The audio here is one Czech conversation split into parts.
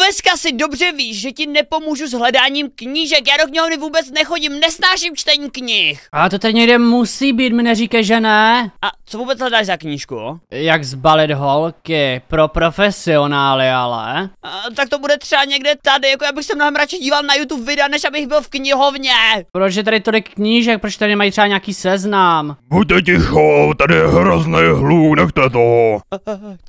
Oveska si dobře víš, že ti nepomůžu s hledáním knížek, já do knihovny vůbec nechodím, nesnáším čtení knih. A to tady někde musí být, mi neříkej, že ne. A co vůbec hledáš za knížku? Jak zbalit holky, pro profesionály ale. A, tak to bude třeba někde tady, jako já bych se mnohem radši díval na YouTube videa, než abych byl v knihovně. Proč je tady tolik knížek, proč tady mají třeba nějaký seznam? Buďte ticho, tady je hrozný hluk, nechte to.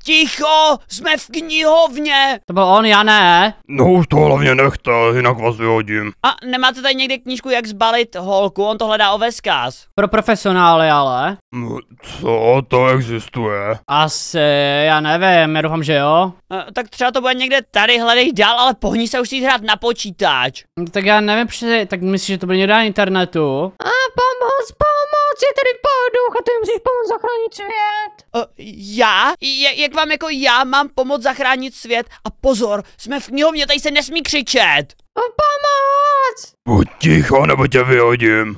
Ticho, jsme v knihovně. To byl on, já ne. No už to hlavně nechte, jinak vás vyhodím. A nemáte tady někde knížku, jak zbalit holku, on to hledá Oveskas. Pro profesionály ale. M, Co, to existuje? Asi, já nevím, já doufám, že jo. A, tak třeba to bude někde tady, hledej dál, ale pohni se už si hrát na počítač. No, Tak já nevím, proč, tak myslíš, že to bude někde na internetu? A pomoc, pomoc, je tady poduch a ty musíš pomoct zachránit svět. Uh, já? Jak, jak vám jako já mám pomoct zachránit svět? A pozor, jsme v knihovně, tady se nesmí křičet. Pomoc! Buď ticho, nebo tě vyhodím. Uh,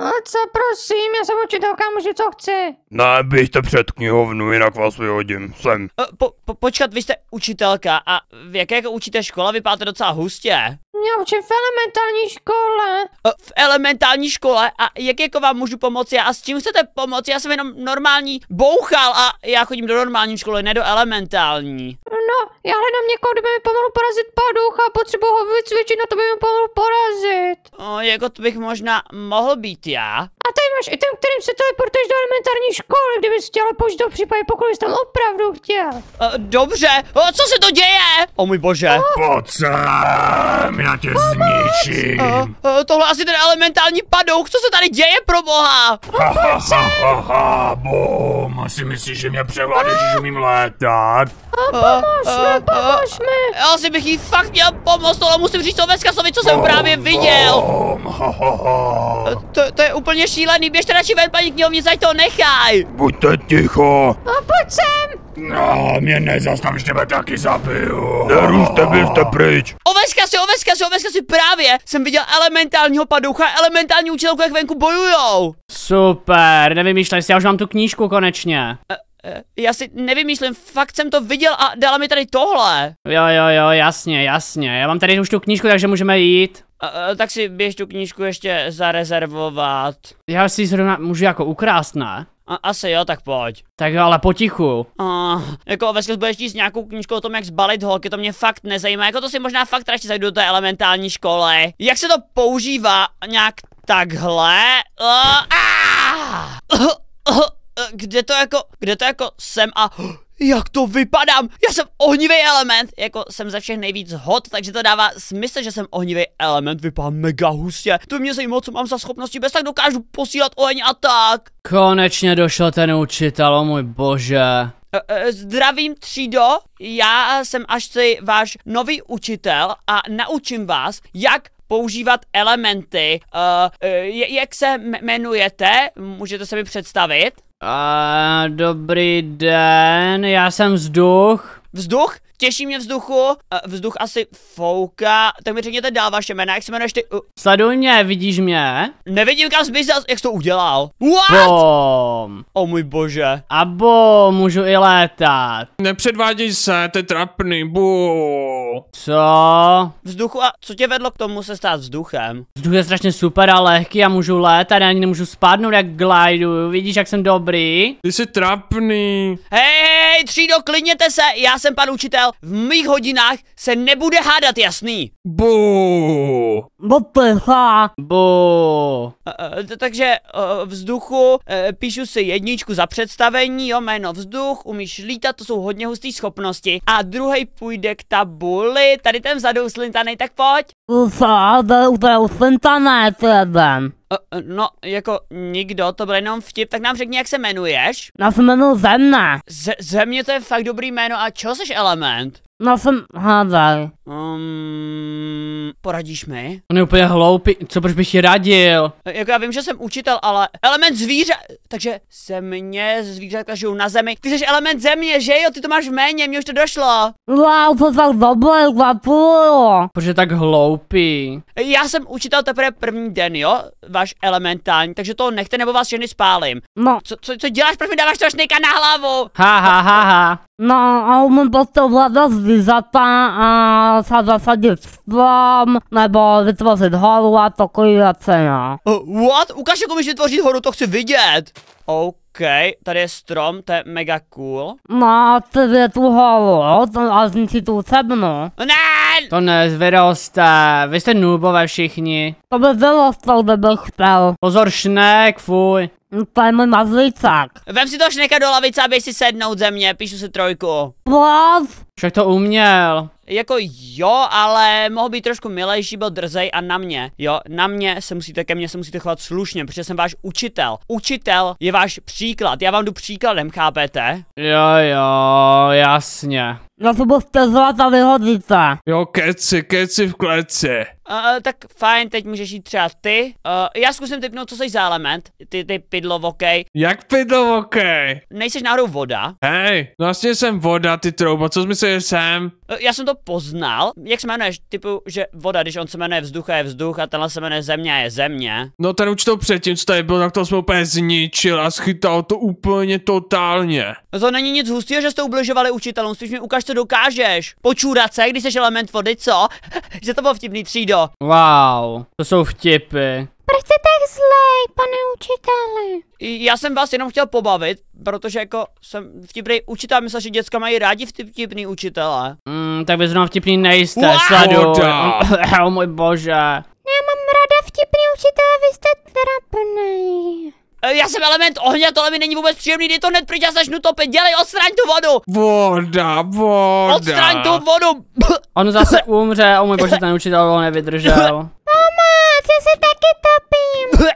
A co prosím, já jsem učitelka, můžu co chci. Ne, běžte před knihovnu, jinak vás vyhodím. Sem. uh, po, po, počkat, vy jste učitelka a v jaké jako učíte škole vypadáte docela hustě. Já učím v elementární škole. Uh, v elementální škole a jak jako vám můžu pomoci a s čím chcete pomoci? Já jsem jenom normální bouchal a já chodím do normální školy, ne do elementální. No, já hledám někoho, kdo by mi pomohl porazit paducha a potřebuji ho vycvičit na to, by mi pomohl porazit. Uh, jako to bych možná mohl být já. Máš item, kterým se teleportuješ do elementární školy, kdybys chtěl použít v případě, pokud bys tam opravdu chtěl. Uh, dobře, uh, co se to děje? O můj bože. Pojď sem, já tě zničím. Uh, uh, tohle asi ten elementální padouch, co se tady děje pro boha? Ha, ha, ha, ha, ha, bum. Si myslíš, že mě převládneš, že umím létat? Pomožme, pomožme. Já si bych jí fakt měl pomoct, ale musím říct Oveskasovi, co jsem právě viděl. Bum, ha, ha, ha. To, to je úplně šílený, běžte radši ven, paní knihovnice, ať to nechaj. Buďte ticho. A pojď sem. No, mě nezastavíš, tebe taky zabiju. Nerušte, běžte pryč. Oveskasi, Oveskasi, Oveskasi, právě jsem viděl elementálního padoucha, elementální učitelku, jak venku bojujou. Super, nevymýšlej si, já už mám tu knížku konečně. Eh, Já si nevymýšlím, fakt jsem to viděl a dala mi tady tohle. Jo, jo, jo, jasně, jasně. Já mám tady už tu knížku, takže můžeme jít. Uh, tak si běž tu knížku ještě zarezervovat. Já si ji zrovna můžu jako ukrást, ne? A, asi jo, tak pojď. Tak jo, ale potichu. Uh, jako Oveskis budeš číst nějakou knížku o tom, jak zbalit holky, to mě fakt nezajímá. Jako to si možná fakt radši zajdu do té elementální školy. Jak se to používá nějak takhle? Uh, ah! uh, uh, uh, kde to jako, kde to jako jsem a jak to vypadám? Já jsem ohnivý element, jako jsem ze všech nejvíc hot, takže to dává smysl, že jsem ohnivý element, vypadá mega hustě. To mě zajímá, co mám za schopnosti, bez tak dokážu posílat oheň a tak. Konečně došel ten učitel, o můj bože. E, e, Zdravím třído, já jsem až si váš nový učitel a naučím vás, jak používat elementy. Uh, jak se jmenujete? Můžete se mi představit? A, dobrý den, já jsem vzduch. Vzduch? Těší mě vzduchu. Vzduch asi fouká. Tak mi řekněte dál vaše jména, jak se jmenuješ ty? Uh, Sleduj mě, vidíš mě? nevidím kam zmizel, jak jsi to udělal. What? Bom. O můj bože. A bo, můžu i létat. Nepředváděj se, to je trapný, bu. Co? Vzduchu a co tě vedlo k tomu se stát vzduchem? Vzduch je strašně super a lehký a můžu létat, já ani nemůžu spadnout jak glidu. Vidíš, jak jsem dobrý? Ty jsi trapný. Hej, hej, třído, klidněte se, já jsem pan učitel. V mých hodinách se nebude hádat, jasný. Bu. Bo. E, e, takže e, vzduchu, píšu si jedničku za představení, jo, jméno vzduch, umíš lítat, to jsou hodně husté schopnosti. A druhý půjde k tabuli, tady ten vzadu slintanej, tak pojď. Sáde úplně uslintané jeden. E, no, jako nikdo, to byl jenom vtip, tak nám řekni, jak se jmenuješ. Já se jmenuji Země. Z- země to je fakt dobrý jméno a čo seš element? Já jsem hádej. Um, poradíš mi? On je úplně hloupý, co proč bych ti radil? E, Jako já vím, že jsem učitel, ale element zvíře, takže země, zvířatka žijou na zemi. Ty jsi element země, že jo? Ty to máš v jméně, mně už to došlo. Wow, to tak dobré, gratuluju. Proč je tak hloupý? Já jsem učitel teprve první den, jo? Váš elementální, takže to nechte nebo vás všechny spálím. No, Co, co, co děláš, proč mi dáváš šnejka na hlavu? Ha, ha, ha, ha. No a umím prostě ovládat zvířata a se zasadit strom, nebo vytvořit horu a takový věci, no. Uh, what? Ukaž, jak umíš vytvořit horu, to chci vidět. OK, tady je strom, to je mega cool. No ty je tu horu, to- a zničí tu cebnu. Ne! To nezvyroste, vy jste nubové všichni. To by vyrostl, kdybych chtěl. Pozor, šnek, fuj. No, To je můj mazlíček. Vem si to šneka do lavice a běž si sednout ze mě, píšu si trojku. Plus, Však to uměl. Jako jo, ale mohl být trošku milejší, byl drzej a na mě, jo, na mě se musíte, ke mně se musíte chovat slušně, protože jsem váš učitel. Učitel je váš příklad, já vám jdu příkladem, chápete? Jo, jo, jasně. já to budu stěžovat a vyhodíte. Jo, keci, keci v kleci. Uh, tak fajn, teď můžeš jít třeba ty. Uh, já zkusím typnout, co jsi za element. Ty, ty pidlo, OK. Jak pidlo, okej. Nejseš náhodou voda. Hej, no vlastně jsem voda, ty trouba, co jsi myslel, že jsem? Uh, já jsem to poznal. Jak se jmenuješ? Typu, že voda, když on se jmenuje vzduch a je vzduch a tenhle se jmenuje země a je země. No ten učitel předtím, co tady byl, tak to jsme úplně zničil a schytal to úplně totálně. To není nic hustého, že jste ubližovali učitelům, spíš mi ukáž, co dokážeš. Počůrat se, když jsi element vody, co? že to bylo vtipný třído. Wow, to jsou vtipy. Proč jste tak zlej, pane učiteli? Já jsem vás jenom chtěl pobavit, protože jako jsem vtipný učitel, myslel, že děcka mají rádi vtip, vtipný učitele. Mm, tak vy zrovna vtipný nejste, Wow. Voda. oh můj bože. Já mám ráda vtipný učitele, vy jste trapný. E, Já jsem element ohně, tohle mi není vůbec příjemný, jdi to hned pryč, já začnu topit, dělej, odstraň tu vodu! Voda, voda. Odstraň tu vodu! On zase umře, oh můj bože, ten učitel ho nevydržel. Pomoc, já se taky topím.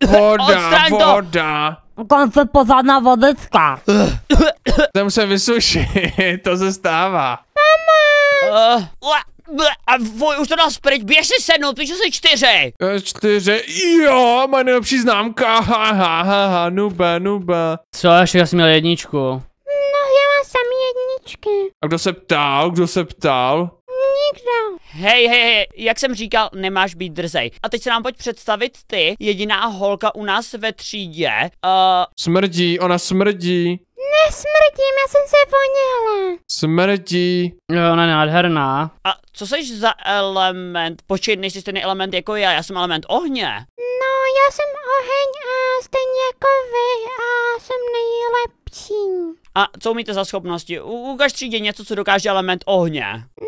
Voda, Odstraň to! voda. Konce pořádná vodička. Jsem se vysušit, to se stává. Uh, a fuj, už to dal pryč, běž si sednout, píšu si čtyři! Eh, Čtyři, jo, má nejlepší známka, ha, ha, ha, ha, nuba, nuba. Co, ještě já jsem měl jedničku. No, já mám samý jedničky. A kdo se ptal, kdo se ptal? Hej, hej, hej, jak jsem říkal, nemáš být drzej. A teď se nám pojď představit ty, jediná holka u nás ve třídě. Uh, Smrdí, ona smrdí, Nesmrdím, já jsem se voněla. smrdí. Jo, ona je nádherná. a co jsi za element? Počkej, nejsi stejný element jako já, já jsem element ohně. No, já jsem oheň a stejně jako vy a jsem nejlepší. A co umíte za schopnosti? U, ukaž třídě něco, co dokáže element ohně. No,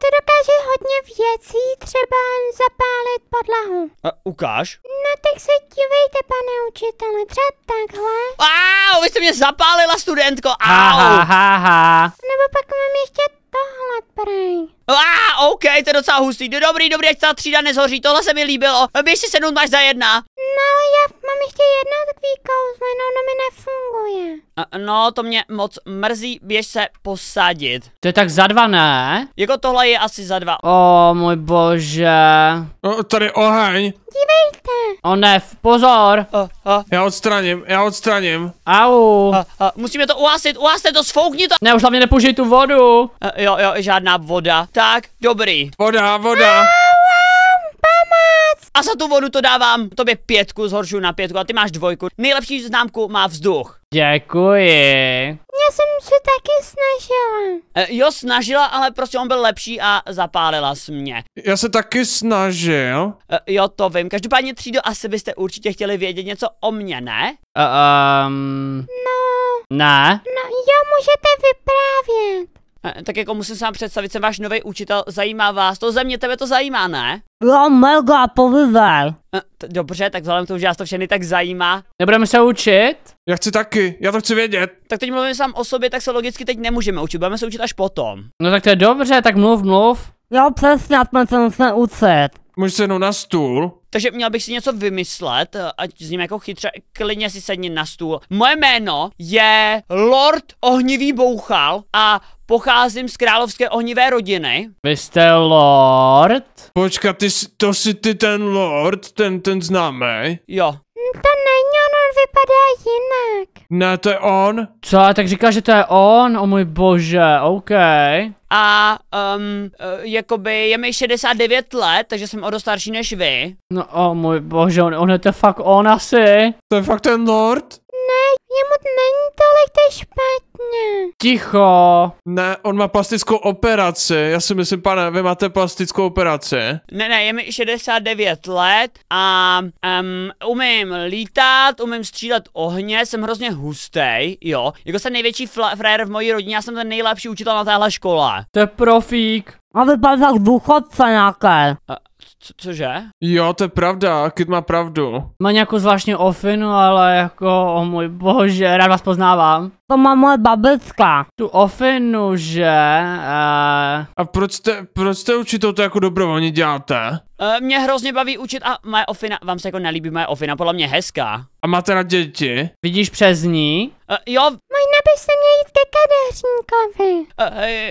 ty dokáže hodně věcí, třeba zapálit podlahu. A, ukáž. No, tak se dívejte, pane učiteli, třeba takhle. Au, vy jste mě zapálila, studentko, Ha, ha, au. ha, ha. Nebo pak mám ještě tohle, prej. A, OK, to je docela hustý. No Dobrý, dobrý, ať ta třída nezhoří, tohle se mi líbilo. Běž si sednout, máš za jedna. No, já mám ještě jedno takový kouzlo, no, no mi nefunguje. A, no, to mě moc mrzí, běž se posadit. To je tak za dva, ne? Jako tohle je asi za dva. O můj bože. O, tady oheň, Dívejte. O ne, pozor. Uh, uh, já odstraním, já odstraním. Au. uh, uh, musíme to uhasit, uhaste to, sfoukni to. Ne, už hlavně nepoužij tu vodu. Uh, jo, jo, žádná voda. Tak, dobrý. Voda, voda. A za tu vodu to dávám tobě pětku, zhoršuju na pětku a ty máš dvojku. Nejlepší známku má vzduch. Děkuji. Já jsem se taky snažila. Uh, jo, snažila, ale prostě on byl lepší a zapálila s mě. Já se taky snažil. Uh, jo, to vím. Každopádně třído, asi byste určitě chtěli vědět něco o mně, ne? Uh, um, No, ne. no, jo, můžete vyprávět. Uh, tak jako musím se vám představit, jsem váš nový učitel, zajímá vás to země, tebe to zajímá, ne? Jo, mega, povídej. Uh, t- dobře, tak vzhledem k tomu, že vás to všechny tak zajímá, Nebudeme se učit? Já chci taky, já to chci vědět. tak teď mluvím sám o sobě, tak se logicky teď nemůžeme učit, budeme se učit až potom. No tak to je dobře, tak mluv, mluv. Jo, přesně, jsme se musíme učit. Můžu sednout na stůl? Takže měl bych si něco vymyslet, eh, ať s ním jako chytře, klidně si sedni na stůl. Moje jméno je Lord Ohnivý Bouchal a pocházím z královské ohnivé rodiny. Vy jste lord? Počkat, ty, jsi- to jsi ty ten lord, ten, ten známý? Jo. To není, on, on vypadá jinak. Ne, to je on. Co, tak říká, že to je on? O můj bože, OK. A um, uh, jakoby je mi 69 let, takže jsem o dost starší než vy. No o můj bože, on, on je to fakt on asi. To je fakt ten lord? Je moc není tolik, to je špatně. Ticho. Ne, on má plastickou operaci. Já si myslím, pane, vy máte plastickou operaci. Ne, ne, je mi 69 let a um, umím lítat, umím střílet ohně, jsem hrozně hustý, jo. Jako jsem největší frajer v mojí rodině, já jsem ten nejlepší učitel na téhle škole. To je profík. A vypadá jak důchodce nějaké. Co, cože? Jo, to je pravda, Kid má pravdu. Má nějakou zvláštní ofinu, ale jako, o můj bože, rád vás poznávám. To má moje babička. Tu ofinu, že... Uh, A proč jste, proč jste učitel to jako dobrovolně děláte? Uh, mě hrozně baví učit a moje ofina, vám se jako nelíbí moje ofina, podle mě hezká. A máte na děti? vidíš přes ní? Uh, jo, Možná byste měli jít ke kadeřníkovi.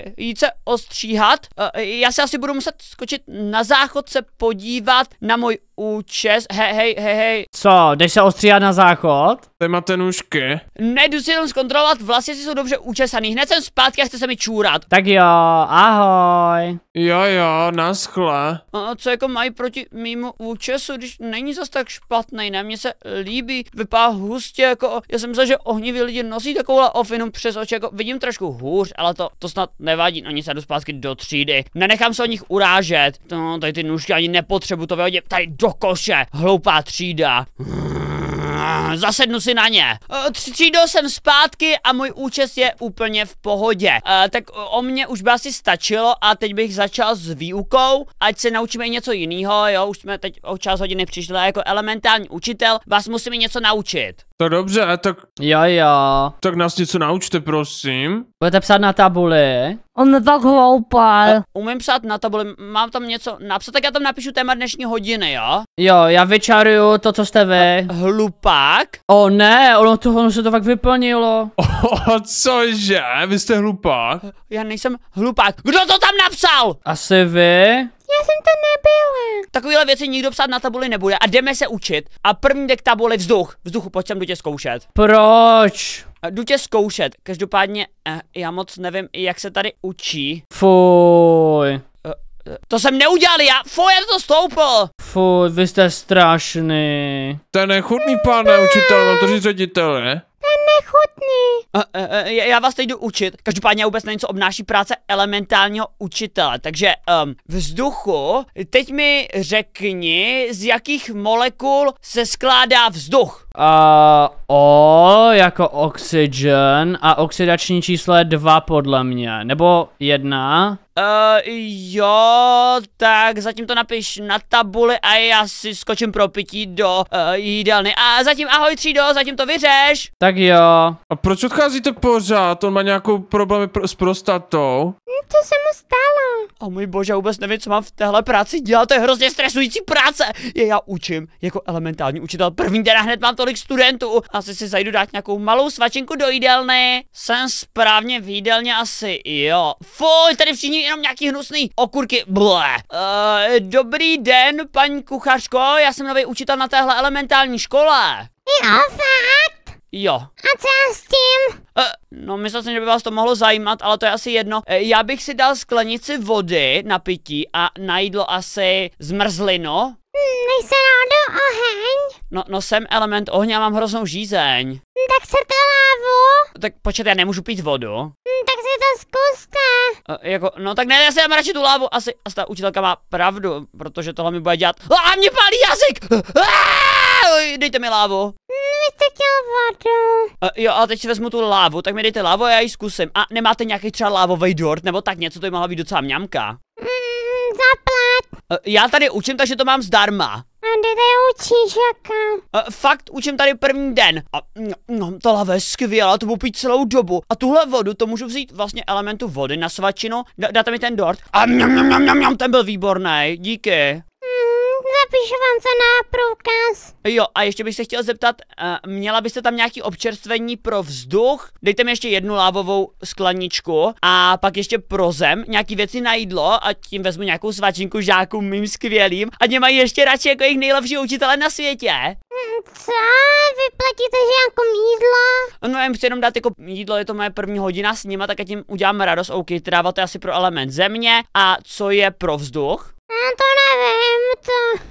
uh, jít se ostříhat. Uh, já se asi budu muset skočit na záchod se podívat na můj účes. Hej, hej, hej, hej. Co, jdeš se ostříhat na záchod? Tady máte nůžky. Nejdu si jenom zkontrolovat, vlastně si jsou dobře učesaný. Hned jsem zpátky a chce se mi čůrat. Tak jo, ahoj. Jo, jo, naschle. A co jako mají proti mýmu účesu, když není zas tak špatný, ne? Mně se líbí, vypadá hustě, jako, já jsem myslel, že ohniví lidi nosí takovouhle ofinu přes oči, jako vidím trošku hůř, ale to, to snad nevadí, no nic, já jdu zpátky do třídy. Nenechám se o nich urážet, no, tady ty nůžky ani nepotřebuji, to vyhodím tady do koše, hloupá třída. Zasednu si na ně. Eh, Třídou jsem zpátky a můj účes je úplně v pohodě. Eh, tak o mě už by asi stačilo a teď bych začal s výukou, ať se naučíme něco jiného, jo, už jsme teď o čas hodiny přišli jako elementární učitel, vás musím něco naučit. To dobře, tak, Jo, jo. tak nás něco naučte, prosím. Budete psát na tabuli? On je tak hloupý. Umím psát na tabuli, mám tam něco napsat, tak já tam napíšu téma dnešní hodiny, jo? Jo, já vyčaruju to, co jste vy. Hlupák? O ne, ono, to, ono se to fakt vyplnilo. O, cože? Vy jste hlupák? Já nejsem hlupák. Kdo to tam napsal? Asi vy? Já jsem to nebyla. Takovéhle věci nikdo psát na tabuli nebude a jdeme se učit. A první dek tabuli vzduch. Vzduchu, pojď sem, jdu tě zkoušet. Proč? A Jdu tě zkoušet. Každopádně, eh, já moc nevím, jak se tady učí. Fuj. Eh, To jsem neudělal já, fuj, já to stoupil. Fuj, vy jste strašný. To je nechutný, pane učitel, mám to říct řediteli. Nechutný. Eh, eh, eh, Já vás teď jdu učit. Každopádně vůbec nevím, co obnáší práce elementálního učitele. Takže um, vzduchu, teď mi řekni, z jakých molekul se skládá vzduch. A O jako oxygen a oxidační číslo je dva podle mě. Nebo jedna. Uh, jo, tak zatím to napiš na tabuli a já si skočím pro pití do uh, jídelny. A zatím ahoj třído, zatím to vyřeš. Tak jo. A proč odcházíte pořád? On má nějakou problémy pr- s prostatou. Co se mu stalo? O můj bože, já vůbec nevím, co mám v téhle práci dělat, to je hrozně stresující práce. Je, já učím jako elementární učitel. První den a hned mám tolik studentů. Asi si zajdu dát nějakou malou svačinku do jídelny. Jsem správně v jídelně asi, jo. Fuj, tady všichni jenom nějaký hnusný okurky. Ble. Uh, dobrý den, paní kuchařko, já jsem nový učitel na téhle elementární škole. Jo, fakt? Jo. A co s tím? Uh, no, myslel jsem, že by vás to mohlo zajímat, ale to je asi jedno. Uh, já bych si dal sklenici vody na pití a na jídlo asi zmrzlinu. Hm, Než se náhodou oheň? No, no jsem element ohně a mám hroznou žízeň. Hm, Tak chcete lávu? Tak počkej, já nemůžu pít vodu. Hm, Tak si to zkuste. Uh, jako, no tak ne, já si dám radši tu lávu. Asi, asi ta učitelka má pravdu, protože tohle mi bude dělat. A mě pálí jazyk! Ah, dejte mi lávu. Vy jste chtěl vodu. Uh, jo, a teď si vezmu tu lávu, tak mi dejte lávu a já ji zkusím. A nemáte nějaký třeba lávový dort, nebo tak něco, to by mohla být docela mňamka. Uh, já tady učím, takže to mám zdarma. A kde to učíš, jaká? Uh, fakt učím tady první den. A no, ta lava je skvělá, to budu pít celou dobu. A tuhle vodu, to můžu vzít vlastně elementu vody na svačinu. D- dáte mi ten dort. A mňam, mňam, mňam, mňam, ten byl výborný, díky. Zapíšu vám to na průkaz. Jo, a ještě bych se chtěl zeptat, uh, měla byste tam nějaký občerstvení pro vzduch? Dejte mi ještě jednu lávovou skleničku a pak ještě pro zem, nějaký věci na jídlo a tím vezmu nějakou svačinku žáků mým skvělým a mě mají ještě radši jako jejich nejlepší učitele na světě. Hm, Co? Vy platíte, že jako jídlo? No já jim chci jenom dát jako jídlo, je to moje první hodina s nima, tak ať jim udělám radost, OK, tráva to je asi pro element země a co je pro vzduch? Já to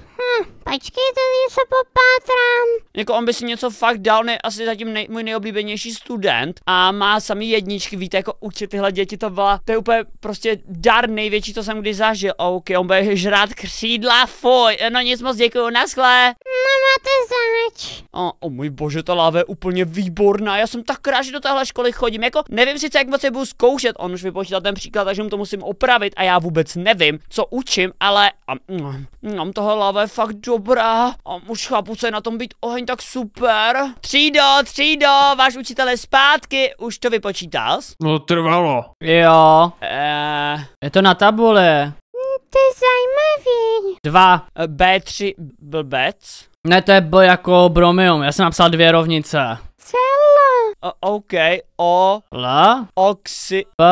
nevím, to... Něco popátrám. Jako on by si něco fakt dal, ne, asi zatím nej, můj nejoblíbenější student a má samý jedničky, víte, jako učit tyhle děti, to byla, to je úplně prostě dar největší, co jsem kdy zažil. OK, on bude žrát křídla, fuj, no nic moc děkuju, naschle. Nemáte zač. O, o můj bože, ta láva je úplně výborná, já jsem tak rád, že do téhle školy chodím, jako nevím sice, jak moc se budu zkoušet, on už vypočítal ten příklad, takže mu to musím opravit a já vůbec nevím, co učím, ale a, mm, mm, tohle láva je fakt dobrá a už chápu, co je na tom být oheň tak super. Třído, třído, váš učitel je zpátky, už to vypočítal? No trvalo. Jo, Eh, je to na tabuli. To je zajímavý. Dva. B3 blbec. Ne, to je B jako bromium, já jsem napsal dvě rovnice. Celo. O, OK, O, L, oxy, P,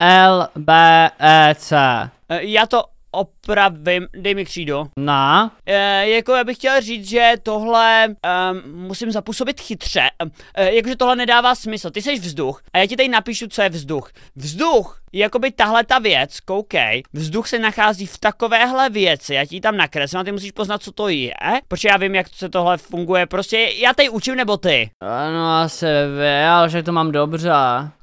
L, B, E, C. eh, já to opravím, dej mi křídu. Na, E, jako já bych chtěl říct, že tohle um, musím zapůsobit chytře. E, jakože tohle nedává smysl. Ty jsi vzduch a já ti tady napíšu, co je vzduch. Vzduch je jakoby tahle ta věc, koukej. Vzduch se nachází v takovéhle věci, já ti tam nakreslím a ty musíš poznat, co to je, protože já vím, jak se tohle funguje. Prostě já tady učím nebo ty? no asi vy, ale však to mám dobře.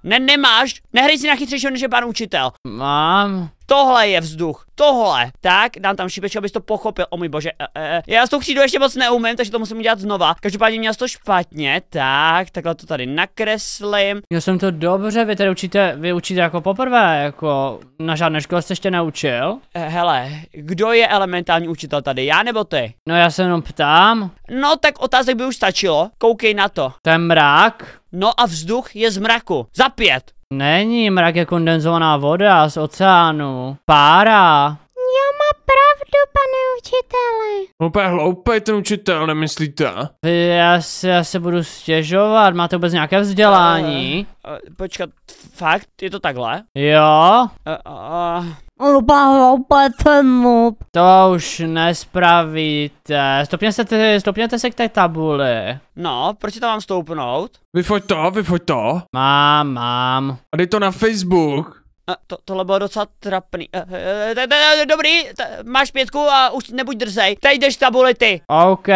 Ne, nemáš, nehraj si na chytřejšího než je pan učitel. Mám. Tohle je vzduch. Tohle. Tak, dám tam šipečku, abys to pochopil. O můj bože. E, e, já s tou křídou ještě moc neumím, takže to musím udělat znova. Každopádně měl to špatně. Tak, takhle to tady nakreslím. Já jsem to dobře, vy tady učíte, vy učíte jako poprvé, jako na žádné škole jste ještě neučil. E, hele, kdo je elementární učitel tady? Já nebo ty? No já se jenom ptám, No, tak otázek by už stačilo. Koukej na to. je mrak? No a vzduch je z mraku. Za pět. Není, mrak je kondenzovaná voda z oceánu. Pára. Pravdu, pane učiteli. Úplně hloupej ten učitel, nemyslíte? Vy, já, se, já se budu stěžovat, máte vůbec nějaké vzdělání? E, počkat, fakt? Je to takhle? Jo? Ten noob. To už nespravíte. Stopně se, stopněte se k té tabuli. no, proč si tam mám stoupnout? Vyfoď to, vyfoď to. Mám, mám. A dej to na Facebook. A to, tohle bylo docela trapný. E, e, e, e, dobrý, t- máš pětku a už nebuď drzej. Teď jdeš k tabuli ty. OK.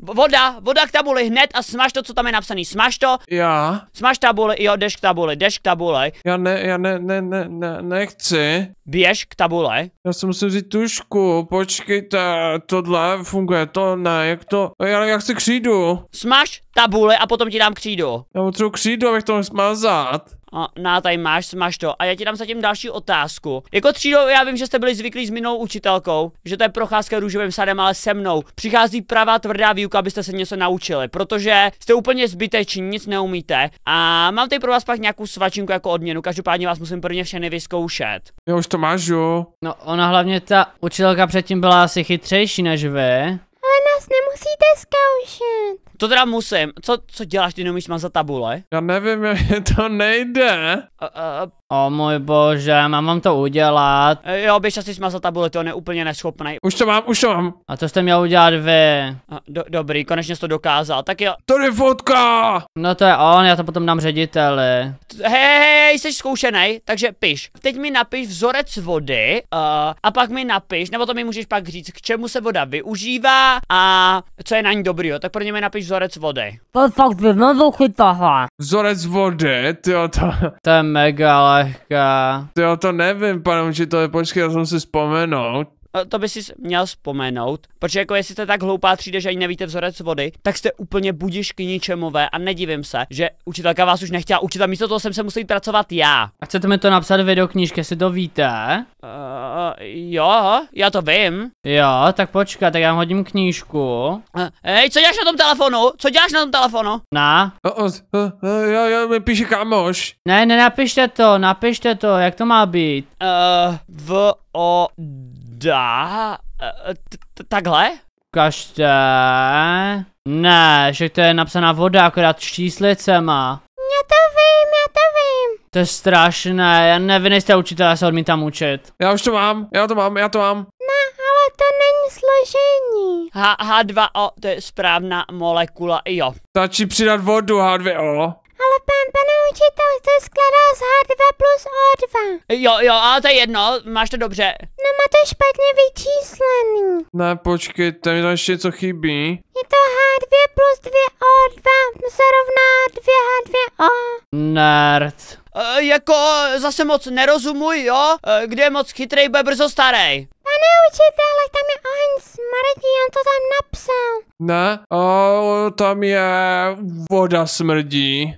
Voda, voda k tabuli hned a smaž to, co tam je napsaný. Smaž to, Já? smaž tabuli, jo, jdeš k tabuli, jdeš k tabuli. Já ne, já ne, ne, ne, ne, nechci. Běž k tabuli. Já si musím vzít tušku, počkejte, tohle funguje, to ne, jak to, já, já chci křídu. Smaž tabuli a potom ti dám křídu. Já potřebuji křídu, abych to mohl smazat. A na tady máš, smaž to. A já ti dám zatím další otázku. Jako třído, já vím, že jste byli zvyklí s minulou učitelkou, že to je procházka růžovým sadem, ale se mnou. Přichází pravá tvrdá výuka, abyste se něco naučili, protože jste úplně zbyteční, nic neumíte. A mám tady pro vás pak nějakou svačinku jako odměnu, každopádně vás musím prvně všechny vyzkoušet. Já už to mážu. No ona hlavně ta učitelka předtím byla asi chytřejší než vy. Ale nás nemusíte zkoušet. To teda musím. Co, co děláš, ty neumíš mazat tabule? Já nevím, jak to nejde. Uh, uh, O můj bože, mám vám to udělat. jo, běž asi smazat tabule, to on je úplně neschopný. Už to mám, už to mám. A to jste měl udělat vy. Uh, do, dobrý, konečně jsi to dokázal. Tak jo, Tady je fotka. No to je on, já to potom dám řediteli. Hej, hej, jsi zkoušený, takže piš. Teď mi napiš vzorec vody uh, a pak mi napiš, nebo to mi můžeš pak říct, k čemu se voda využívá a co je na ní dobrýho. Tak pro ně mi napiš vzorec vody. To je fakt jednoduchý tohle. Vzorec vody, tyjo, to, To je mega lehká. tyjo, to nevím, pane učiteli, počkej, já jsem si vzpomenout. To by si měl vzpomenout, protože jako jestli jste tak hloupá třída, že ani nevíte vzorec vody, tak jste úplně budiš k ničemové a nedivím se, že učitelka vás už nechtěla učit a místo toho jsem se musel jít pracovat já. A chcete mi to napsat vy do knížky, jestli to víte? Uh, jo, já to vím. Jo, tak počkat, tak já vám hodím knížku. Uh, hej, co děláš na tom telefonu? Co děláš na tom telefonu? Na? O, o, o, o, já, já mi píše kámoš. Ne, nenapište to, napište to, jak to má být? Uh, v o da uh, t- t- takhle? Ukažte. Ne, že to je napsaná voda, akorát číslicema. Já to vím, já to vím. To je strašné, já ne, vy nejste učitel, já se odmítám učit. Já už to mám, já to mám, já to mám. Ne, ale to není složení. H, H2O, to je správná molekula, jo. Stačí přidat vodu H2O. Ale pan, pane učitel, to skládá z H2 plus O2. Jo, jo, ale to je jedno, máš to dobře. No má to špatně vyčíslený. Ne, počkejte, mi tam ještě něco chybí. Je to H2 plus 2O2 se rovná 2H2O. Nerd. E, jako zase moc nerozumuj, jo? E, kde je moc chytrý, bude brzo starý. Pane učitele, tam je oheň smrdí, on to tam napsal. Ne, o, tam je voda smrdí.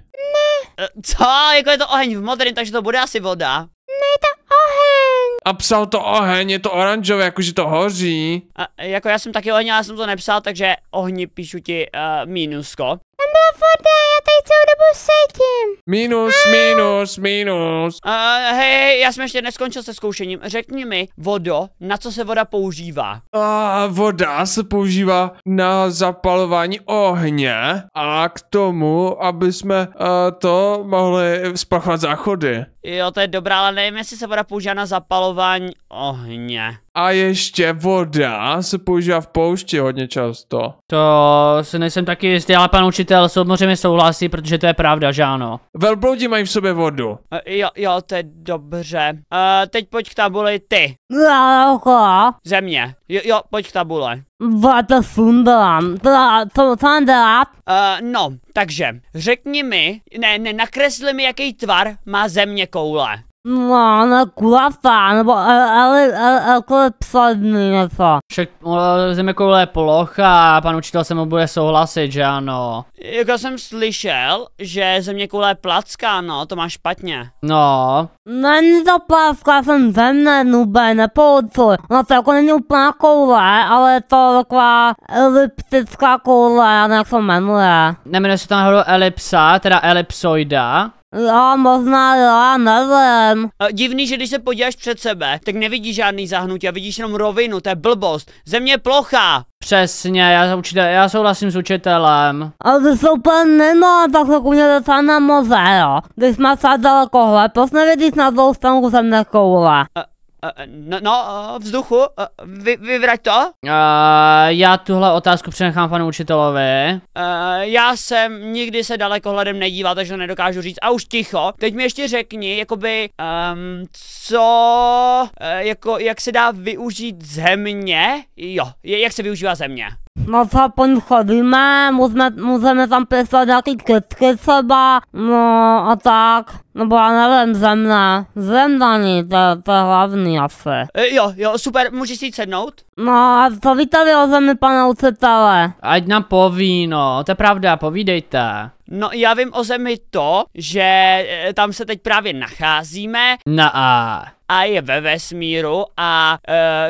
E, co? Jako je to oheň v modrém, takže to bude asi voda. Ne, je to oheň. A psal to oheň, je to oranžové, jakože to hoří. A, jako já jsem taky oheň, já jsem to nepsal, takže ohni píšu ti uh, mínusko. Tam byla voda, já tady celou dobu sedím. Minus, minus, minus. Uh, hej, hej, já jsem ještě neskončil se zkoušením. Řekni mi, vodo, na co se voda používá? A voda se používá na zapalování ohně a k tomu, aby jsme uh, to mohli spachovat záchody. Jo, to je dobrá, ale nevím, jestli se voda používá na zapalování ohně. A ještě voda se používá v poušti hodně často. To se nejsem taky jistý, ale pan učitel samozřejmě souhlasí, protože to je pravda, že ano. Velbloudi mají v sobě vodu. Uh, jo, jo, to je dobře. Uh, teď pojď k tabuli ty. Země. Jo, jo, pojď k tabule. To sundám. Mám dělat? Uh, no, takže, řekni mi, ne, ne, nakresli mi, jaký tvar má země koule. No, ne kulatá, nebo ale, ale, ale psadný něco. Však o, zeměkoule je polocha a pan učitel se mu bude souhlasit, že ano. Jako jsem slyšel, že země koule je placká, no, to máš špatně. No, Není to pláska, jsem země, nube, nepoucuj. No to jako není úplná koule, ale je to taková eliptická koule, já nevím, jak se jmenuje. nemenuje se tam náhodou elipsa, teda elipsoida. Jo, možná jo, já nevím. Uh, divný, že když se podíváš před sebe, tak nevidíš žádný zahnutí a vidíš jenom rovinu, to je blbost. Země je plochá. Přesně, já, učitel, já souhlasím s učitelem. Ale ty jsou úplně mimo, tak se kuně docela na moze, jo. Když jsme se dalekohle, proč nevidíš na druhou stranu země koule? Uh, no, no uh, vzduchu, vy, vyvrať to. Uh, já tuhle otázku přenechám panu učitelovi. Uh, já jsem nikdy se dalekohledem nedíval, takže to nedokážu říct. A už ticho. Teď mi ještě řekni, jakoby, um, co, uh, jako, jak se dá využít země? Jo, jak se využívá země? No co, po ní chodíme, můžeme, můžeme tam pěstovat nějaký kytky třeba, no a tak. Nebo já nevím, země, zemdaní, to, to je hlavní asi. Uh, jo, jo, super, můžeš si jít sednout? No a co víte vy o zemi, pane učitele? Ať nám poví, no, to je pravda, povídejte. No, já vím o zemi to, že eh, tam se teď právě nacházíme Na a. a je ve vesmíru a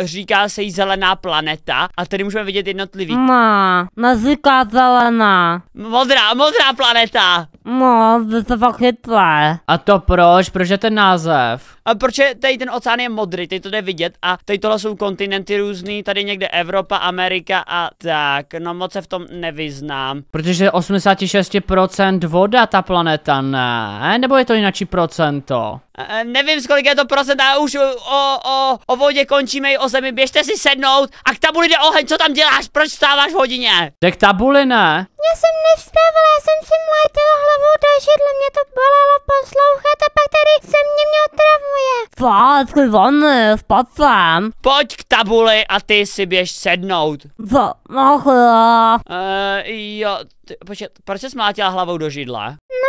uh, říká se jí zelená planeta a tady můžeme vidět jednotlivý. No, neříká zelená. Modrá, modrá planeta! No, vy jste fakt chytré. A to proč? Proč je ten název? A proč je tady ten oceán je modrý, teď to jde vidět a tady tohle jsou kontinenty různý, tady někde Evropa, Amerika a tak, no moc se v tom nevyznám. Protože je 86% voda ta planeta, ne? Nebo je to jináčí procento? E, nevím, z kolik je to procent, a už o, o, o vodě končíme i o zemi, běžte si sednout a k tabuli jde oheň, co tam děláš, proč stáváš v hodině? Tak tabuli ne? Já jsem nevstávala, já jsem si mlátila hlavou do židle, mě to bolelo poslouchat a pak tady se mě mě otravuje. Fakt, vony, spad jsem. Pojď k tabuli a ty si běž sednout. Co? Jo. Uh, jo, ty, počkat, proč jsi smlátila hlavou do židla? No,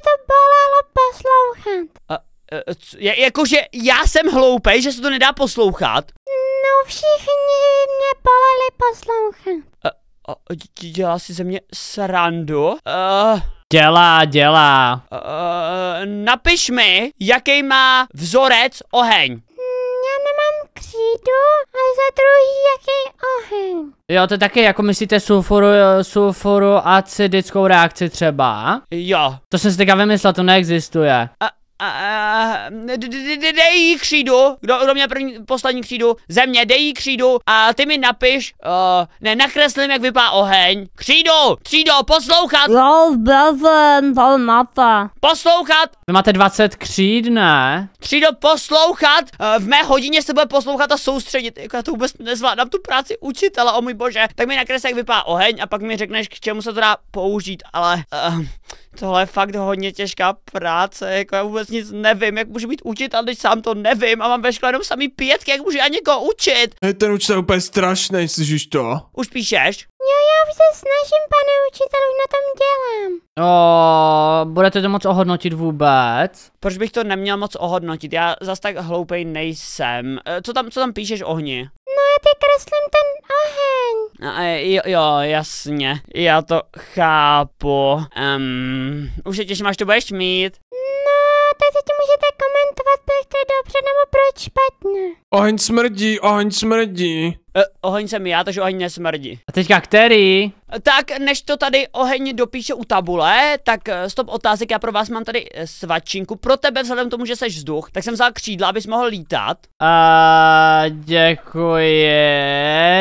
to bolelo poslouchat. Uh, c- je, jakože já jsem hloupej, že se to nedá poslouchat? No, všichni mě boleli poslouchat. Uh, uh, dělá si ze mě srandu? Uh, Dělá, dělá. uh, napiš mi, jaký má vzorec oheň. Křídu a za druhý jaký oheň. Jo, to je taky jako myslíte sulfuru, sulfuru acidickou reakci třeba? Jo. To jsem si teďka vymyslel, to neexistuje. A, dej jí křídu, kdo, kdo měl první, poslední křídu, země, dej jí křídu. A ty mi napiš, uh, ne, nakreslím, jak vypadá oheň. Křídu, křído, poslouchat, Jo, zbězen, to máte. poslouchat, Vy máte 20 kříd, ne? křído, poslouchat, uh, v mé hodině se bude poslouchat a soustředit, jako já to vůbec nezvládám tu práci učitele, o můj bože, tak mi nakresl, jak vypadá oheň a pak mi řekneš, k čemu se to dá použít, ale uh, tohle je fakt hodně těžká práce, jako já vůbec nic nevím, jak můžu být učitel, když sám to nevím a mám ve škole jenom samý pětky, jak můžu já někoho učit? Hej, ten učitel je úplně strašný, slyšíš to? Už píšeš? Jo, já už se snažím, pane učitel, už na tom dělám. O, budete to moc ohodnotit vůbec? Proč bych to neměl moc ohodnotit? Já zas tak hloupej nejsem. E, Co tam, co tam píšeš ohni? Teď kreslím ten oheň. A, Jo, jo, jasně, já to chápu. Um, už se těším, až to budeš mít. Teď se ti můžete komentovat, proč to je dobře nebo proč špatně. Oheň smrdí, oheň smrdí. E, oheň jsem já, takže oheň nesmrdí. A teďka který? Tak, než to tady oheň dopíše u tabule, tak eh, stop otázek, já pro vás mám tady svačinku. Pro tebe, vzhledem k tomu, že seš vzduch, tak jsem vzal křídla, abys mohl lítat. A děkuji.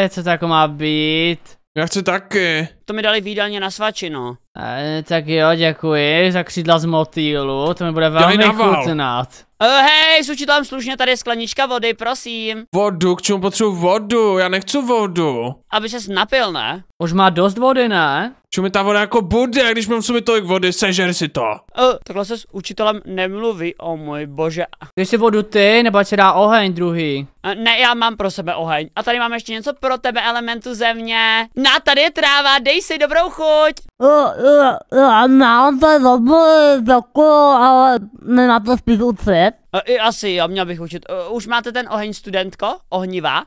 Co to jako má být? Já chci taky. To mi dali výdelně na svačinu. E, tak jo, děkuji za křídla z motýlu, to mi bude velmi chutnat. Uh, hej, s učitelem slušně, tady je sklenička vody, prosím. Vodu, k čemu potřebuji vodu? Já nechci vodu. Aby ses napil, ne? Už má dost vody, ne? Čemu mi ta voda jako bude, když mám sobě tolik vody, sežer si to. Uh, takhle se s učitelem nemluví, o můj bože. Chceš si vodu ty, nebo ať se dá oheň druhý? Uh, ne, já mám pro sebe oheň. A tady mám ještě něco pro tebe, elementu země. Na, tady je tráva, dej si dobrou chuť. Jo, jo, jo, mám to dobrý, děkuju, ale nemáte spíš učit? Uh, asi, jo, měl bych učit. Uh, už máte ten oheň, studentko? Ohnivá?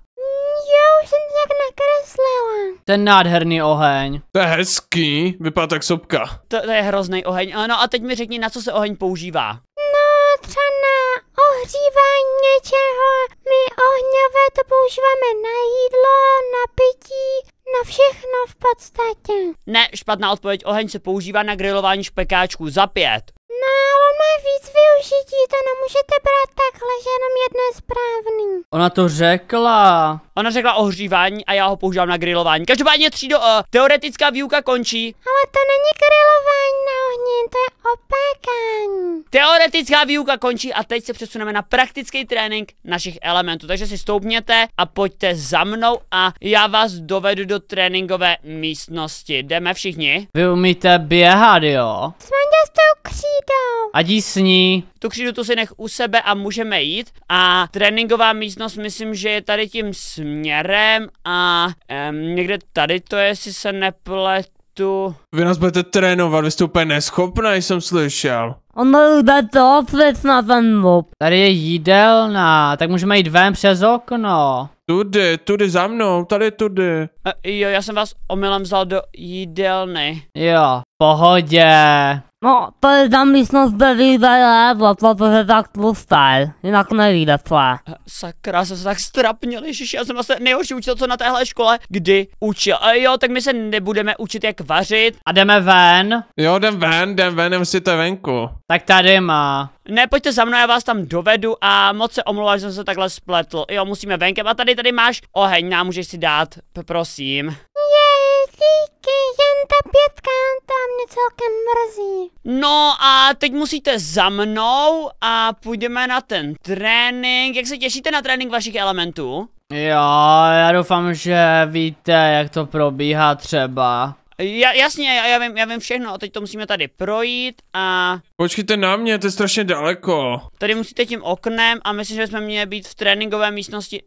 Jo, už jsem to nějak nakreslila. Ten nádherný oheň. To je hezký, vypadá tak sopka. To, to je hrozný oheň. No a teď mi řekni, na co se oheň používá. No, třeba na ohřívání něčeho. My ohňové to používáme na jídlo, na pití, na všechno v podstatě. Ne, špatná odpověď, oheň se používá na grilování špekáčků za pět. No, ale má víc využití, to nemůžete brát takhle, že jenom jedno je správný. Ona to řekla. Ona řekla ohřívání a já ho používám na grilování. Každopádně třído, uh, teoretická výuka končí. Ale to není grilování na ohni, to je opékání. Teoretická výuka končí a teď se přesuneme na praktický trénink našich elementů. Takže si stoupněte a pojďte za mnou a já vás dovedu do tréninkové místnosti. Jdeme všichni? Vy umíte běhat, jo? Smaňte s tou křídou. A jdi s ní. Tu křídu tu si nech u sebe a můžeme jít. A tréninková místnost myslím, že je tady tím směrem a um, někde tady to je, jestli se nepletu. Vy nás budete trénovat, vy jste úplně neschopný, jsem slyšel. Ono jde to opět na ten mob. Tady je jídelna, tak můžeme jít ven přes okno. Tudy, tudy za mnou, tady tudy. Uh, jo, já jsem vás omylem vzal do jídelny. Jo, v pohodě. No, to je ta místnost, kde vyjde jídlo, protože tak tlustý, jinak nevíde co. Eh, Sakra, jsem se tak strapnil, ježiši, já jsem vlastně nejhorší učitel, co na téhle škole kdy učil. A jo, tak my se nebudeme učit, jak vařit. A jdeme ven. Jo, jdem ven, jdem ven, jdem si to venku. Tak tady má. Ne, pojďte za mnou, já vás tam dovedu a moc se omlouvám, že jsem se takhle spletl. Jo, musíme venkem a tady, tady máš oheň, nám můžeš si dát, prosím. Díky, jen ta pětka, ta mě celkem mrzí. No a teď musíte za mnou a půjdeme na ten trénink. Jak se těšíte na trénink vašich elementů? Jo, já doufám, že víte, jak to probíhá třeba. Ja, jasně, já, já, vím, já vím všechno a teď to musíme tady projít a Počkejte na mě, to je strašně daleko. tady musíte tím oknem a myslím, že jsme měli být v tréninkové místnosti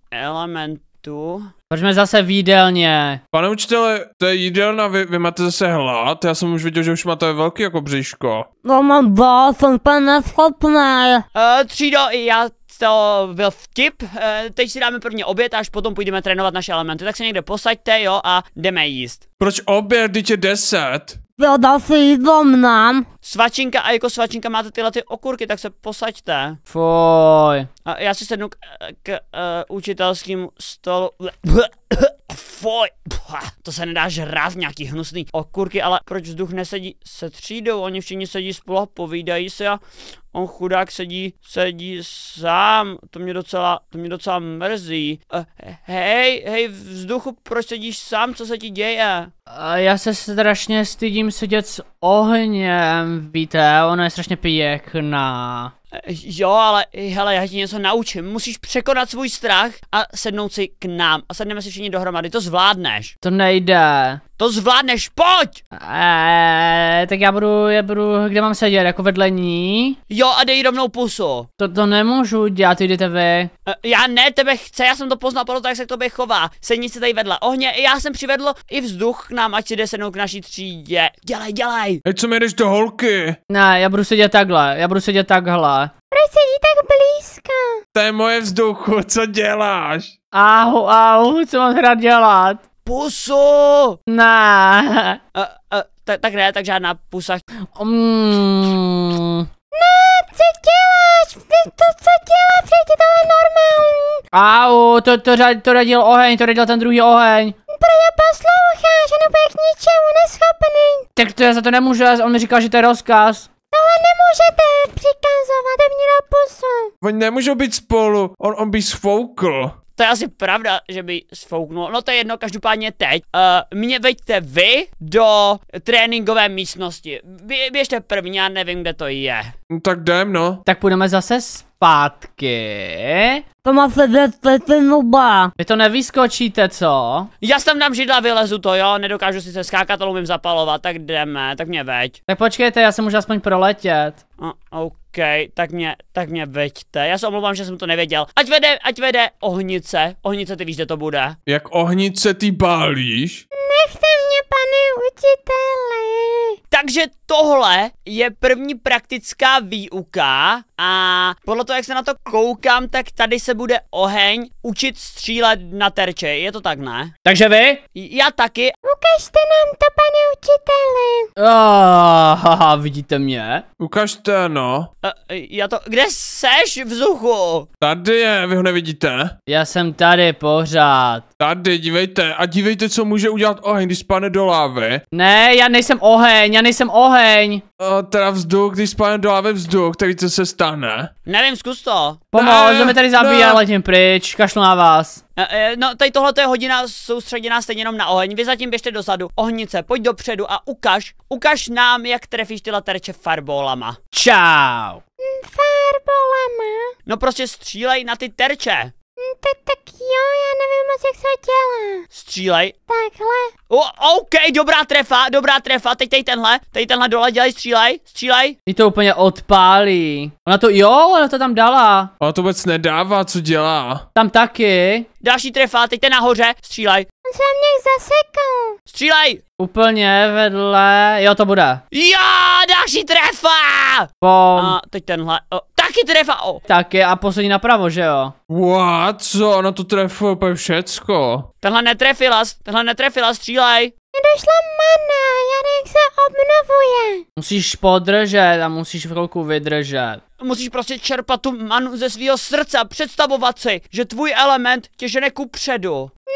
elementu. Proč jsme zase v jídelně? Pane učitele, to je jídelna, vy, vy máte zase hlad, já jsem už viděl, že už máte velký jako bříško. No mám dost, jsem úplně neschopný. Uh, třído, já to byl vtip, uh, teď si dáme prvně oběd a až potom půjdeme trénovat naše elementy. Tak se někde posaďte, jo, a jdeme jíst. Proč oběd, teď je deset? Jo, dal si jídlo nám. Svačinka a jako svačinka máte tyhle ty okurky, tak se posaďte. Fuj. A já si sednu k, k uh, učitelskému stolu. Foj, to se nedá žrát nějaký hnusný okurky, ale proč vzduch nesedí se třídou? Oni všichni sedí spolu a povídají se a on chudák sedí, sedí sám. To mě docela, to mě docela mrzí. Uh, hej, hej, vzduchu, proč sedíš sám? Co se ti děje? A já se strašně stydím sedět s ohněm, víte, ono je strašně pěkná. Eh, Jo, ale hele, já ti něco naučím. Musíš překonat svůj strach a sednout si k nám. A sedneme si všichni dohromady, to zvládneš. To nejde. To zvládneš, pojď! Eee, tak já budu, já budu, kde mám sedět, jako vedle ní? Jo a dej rovnou pusu. To, to nemůžu dělat, jdete vy. E, Já ne, tebe chce, já jsem to poznal podle toho, jak se k tobě chová. Sedni si tady vedle ohně, já jsem přivedl i vzduch k nám, ať si jde sednout k naší třídě. Dělej, dělej. Hej, co mi jdeš do holky? Ne, já budu sedět takhle, já budu sedět takhle. Proč sedí tak blízko? To je moje vzduchu, co děláš? Au, au, co mám teda dělat? Pusu! Ne. Tak, tak ne, tak žádná pusa. Mm. Co děláš? Ty to, co děláš? Přijď, to je normální. Au, to, to, řad- to radil oheň, to radil ten druhý oheň. Proč posloucháš? On bude k ničemu neschopný. Tak to já za to nemůžu, on mi říkal, že to je rozkaz. Tohle nemůžete přikazovat, aby měla pusu. Oni nemůžou být spolu, on, on by sfoukl. To je asi pravda, že by sfouknul. No to je jedno, každopádně teď. Uh, mě veďte vy do tréninkové místnosti. Bě, běžte první, já nevím, kde to je. No, tak jdem, no. Tak půjdeme zase zpátky. To má sedět ty nuba. Vy to nevyskočíte, co? Já tam dám židla, vylezu to, jo, nedokážu si se skákat, ale umím zapalovat, tak jdeme, tak mě veď. Tak počkejte, já se můžu aspoň proletět. Uh, OK, tak mě, tak mě veďte. Já se omlouvám, že jsem to nevěděl. Ať vede, ať vede ohnice. Ohnice, ty víš, kde to bude. Jak ohnice ty bálíš? Nechte pane učiteli. Takže tohle je první praktická výuka a podle toho, jak se na to koukám, tak tady se bude oheň učit střílet na terče. Je to tak, ne? Takže vy? Já taky. Ukažte nám to, pane učiteli. Oh, haha, vidíte mě? Ukažte, no. Uh, já to... Kde seš, vzduchu? Tady je, vy ho nevidíte? Já jsem tady pořád. Tady, dívejte. A dívejte, co může udělat oheň, když spadne do lávy. Ne, já nejsem oheň, já nejsem oheň. A teda vzduch, když spadne do lávy vzduch, tak co se stane. Nevím, zkus to. To mi tady zabíjí, ne. letím pryč, kašlu na vás. Eh, eh, No, tady tohle je hodina soustředěná stejně jenom na oheň. Vy zatím běžte dozadu. Ohnice, pojď dopředu a ukaž, ukaž nám, jak trefíš tyhle terče farbólama. Čau. Farbolama. No prostě střílej na ty terče. Tak, tak jo, já nevím moc, jak se dělá. Střílej. Takhle. O, OK, dobrá trefa, dobrá trefa. Teď tady tenhle, tady tenhle dole dělej, střílej, střílej. Jí to úplně odpálí. Ona to, jo, ona to tam dala. Ale to vůbec nedává, co dělá. Tam taky. Další trefa, teď ten nahoře, střílej. On se mě zasekal. Střílej. Úplně vedle, jo to bude. Jo, další trefa. Pom. A teď tenhle, o, taky trefa, o. Taky a poslední napravo, že jo? What? Co? Ona to trefuje úplně všecko. Tenhle netrefila, tenhle netrefila, střílej. Nedošla mana, já nech se obnovuje. Musíš podržet a musíš chvilku vydržet. Musíš prostě čerpat tu manu ze svého srdce a představovat si, že tvůj element tě žene ku předu.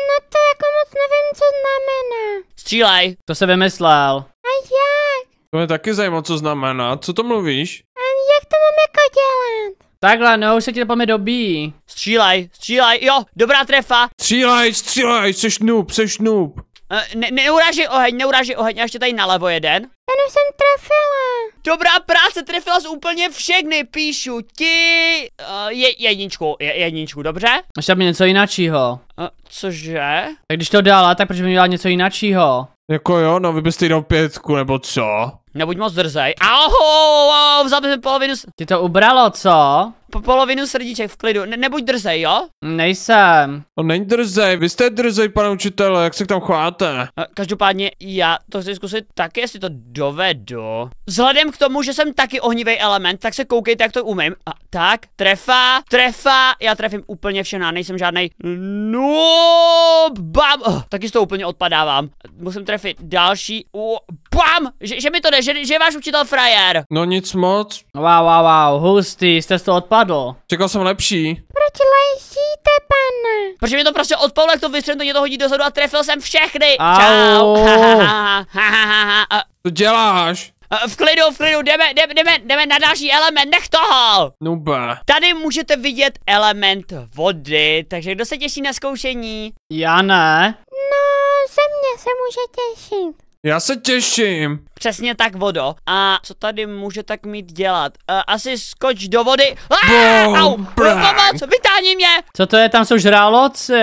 No to jako moc nevím, co znamená. Střílej. To se vymyslel. A jak? To mě taky zajímá, co znamená. Co to mluvíš? A jak to mám jako dělat? Takhle, no už se ti to po mě dobí. Střílej, střílej, jo, dobrá trefa. Střílej, střílej, seš noob, seš noob. Eh, Ne, neurážej oheň, neurážej oheň, a ještě tady nalevo jeden. Ten už jsem trefila. Dobrá práce, trefila jsi úplně všechny, píšu ti uh, je, jedničku, je, jedničku, dobře? Ještě mi něco jináčího. Uh, cože? Tak když to dala, tak proč by mi dělat něco jináčího? Jako jo, no vy byste dal pětku, nebo co? Nebuď moc drzej. Aho, vzal jsem polovinu, Ti to ubralo, co? Po, polovinu srdíček v klidu. Ne, nebuď drzej, jo? Nejsem. To není drzej, vy jste drzej, pane učitele, jak se k tam chováte? Každopádně já to chci zkusit taky, jestli to dovedu. Vzhledem k tomu, že jsem taky ohnivý element, tak se koukejte, jak to umím. A, tak, trefa, trefa, já trefím úplně všechno, nejsem žádný noob, bam, oh, taky toho úplně odpadávám. Musím trefit další, uh, bam, že, že mi to jde, že, že je váš učitel frajer. No nic moc, Wow, wow, wow, hustý, jste z toho odpadl. čekal jsem lepší. Proč ležíte, pane? Protože mi to prostě odpadlo, jak to vystřelím, to mě to hodí dozadu a trefil jsem všechny. Au. Čau. To děláš? V klidu, v klidu, jdeme, jdeme, jdeme, jdeme na další element, nech toho. Nube. Tady můžete vidět element vody, takže kdo se těší na zkoušení? Já ne. No, ze mě se může těšit. Já se těším. Přesně tak, vodo. A co tady může tak mít dělat? Uh, asi skoč do vody. Ah, Boom, au, pomoc, vytáhni mě! Co to je, tam jsou žraloci.